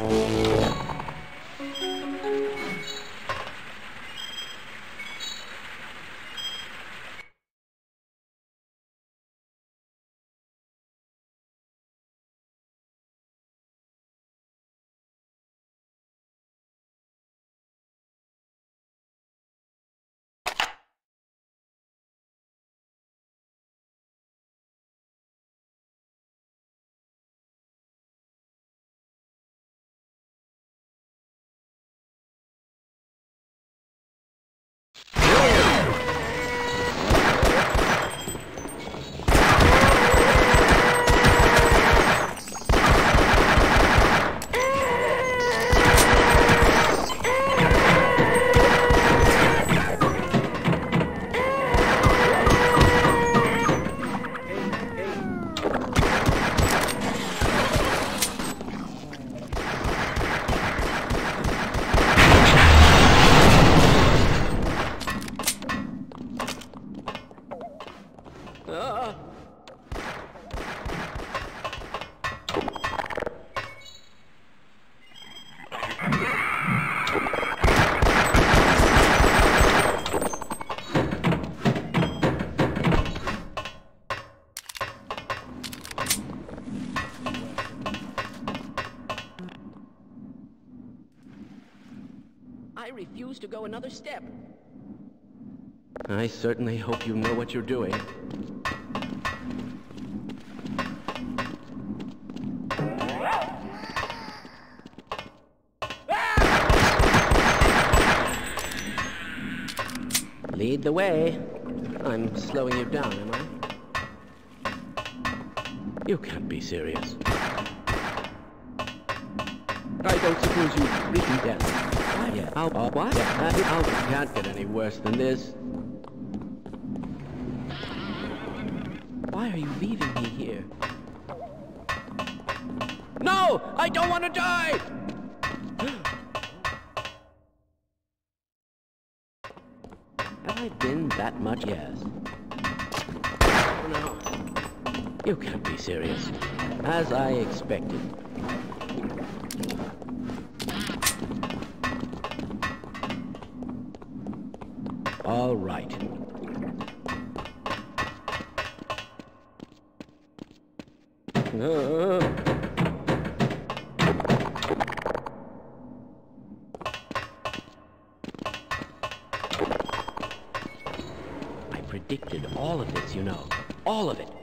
Yeah. Certainly hope you know what you're doing. Lead the way. I'm slowing you down, am I? You can't be serious. I don't suppose you really get What? Yeah. I'll, uh, what? Yeah, I'll, can't get any worse than this. Why are you leaving me here? No! I don't want to die! Have I been that much? Yes. No. You can't be serious. As I expected. All right. You know. All of it.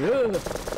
Yeah.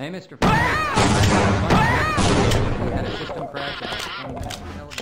Hey, Mr. Fire.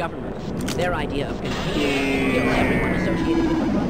government. Their idea of confusion will kill everyone associated with the project.